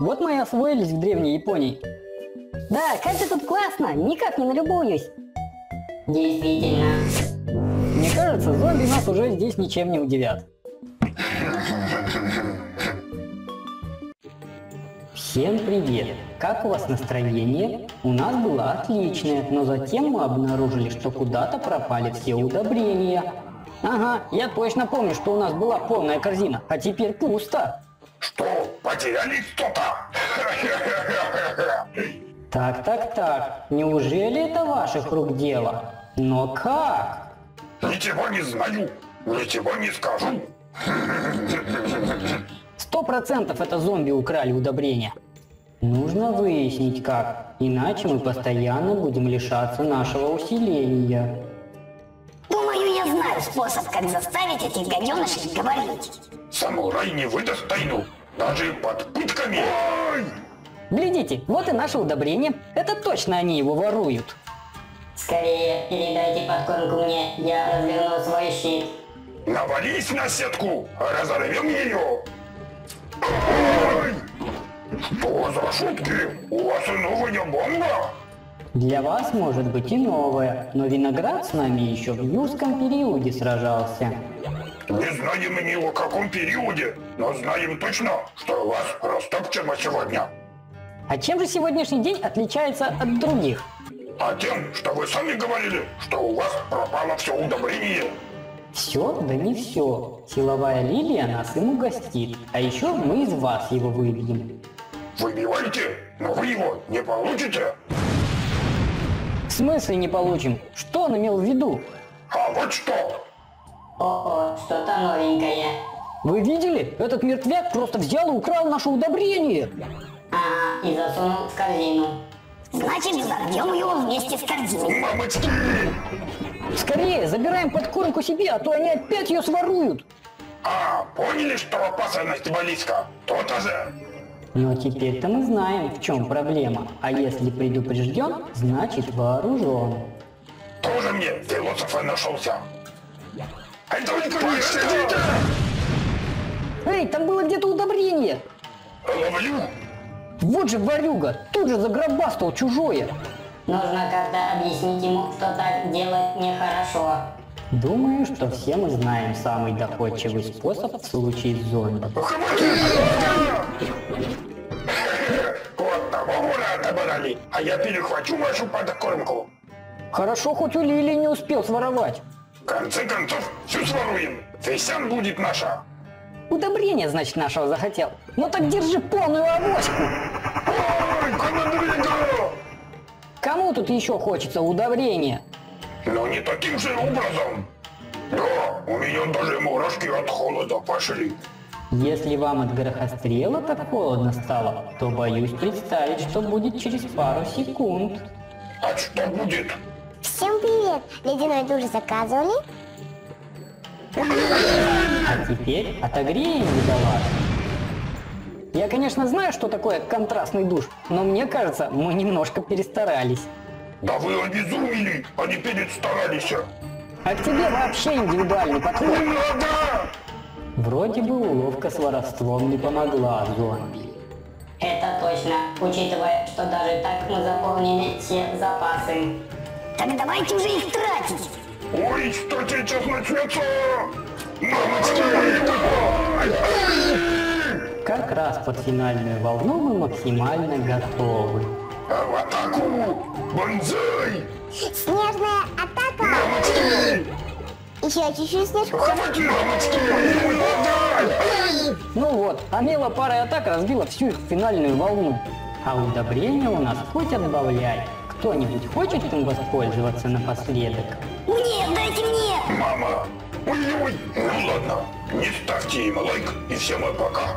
Вот мы и освоились в древней Японии. Да, как же тут классно, никак не налюбуюсь. Действительно. Мне кажется, зомби нас уже здесь ничем не удивят. Всем привет! Как у вас настроение? У нас было отличное, но затем мы обнаружили, что куда-то пропали все удобрения. Ага, я точно помню, что у нас была полная корзина, а теперь пусто. Что, потеряли что-то? Так, так, так, неужели это ваших рук дело? Но как? Ничего не знаю, ничего не скажу. Сто процентов это зомби украли удобрения. Нужно выяснить как, иначе мы постоянно будем лишаться нашего усиления. Думаю, я знаю способ, как заставить этих гаденышей говорить. Самурай не выдаст тайну, даже под пытками. Ой! Глядите, вот и наше удобрение. Это точно они его воруют. Скорее передайте подкормку мне, я разверну свой щит. Навались на сетку, разорвем ее. Ой! Что за шутки? У вас и новая бомба? Для вас может быть и новое, но виноград с нами еще в юрском периоде сражался. Не знаем ни о каком периоде, но знаем точно, что у вас растопчено сегодня. А чем же сегодняшний день отличается от других? А тем, что вы сами говорили, что у вас пропало все удобрение. Все, да не все. Силовая лилия нас им угостит, а еще мы из вас его выбьем. Выбивайте, но вы его не получите. В смысле не получим? Что он имел в виду? А вот что. О, что-то новенькое. Вы видели? Этот мертвяк просто взял и украл наше удобрение. Ага, и засунул в корзину. Значит, взорвем его вместе с корзиной. Мамочки! Скорее, забираем подкормку себе, а то они опять ее своруют. А, поняли, что опасность близко? То-то же. Но теперь-то мы знаем, в чем проблема. А если предупрежден, значит вооружен. Тоже мне философа нашелся. А это! Эй, там было где-то удобрение. Ловлю. Вот же ворюга, тут же загробастал чужое. Нужно как-то объяснить ему, что так делать нехорошо. Думаю, что все мы знаем самый доходчивый способ в случае с зомби. Отобрали, а я перехвачу вашу подкормку. Хорошо, хоть у Лили не успел своровать. В конце концов, все своруем. Фесян будет наша. Удобрение, значит, нашего захотел. Ну так держи полную авоську. Ой, командрига! Кому тут еще хочется удобрения? Но не таким же образом. Да, у меня даже мурашки от холода пошли. Если вам от грохострела так холодно стало, то боюсь представить, что будет через пару секунд. А что будет? Всем привет! Ледяной душ заказывали? А теперь отогреем водолаз. Я, конечно, знаю, что такое контрастный душ, но мне кажется, мы немножко перестарались. Да вы обезумели, а не перестарались. А к тебе вообще индивидуальный подход. Не надо! Вроде бы уловка с воровством не помогла зомби. Это точно, учитывая, что даже так мы заполнили все запасы. Так давайте уже их тратить. Ой, что сейчас начнется? Как раз под финальную волну мы максимально готовы. А в атаку! Бонзай! Снежная атака! Мамочки! Еще чуть-чуть снежку. Хватит, мамочки! А мела парой атак разбила всю их финальную волну. А удобрения у нас хоть отбавляй. Кто-нибудь хочет им воспользоваться напоследок? Мне, дайте мне! Мама! Ой-ой! Ну ладно, не ставьте им лайк и всем пока.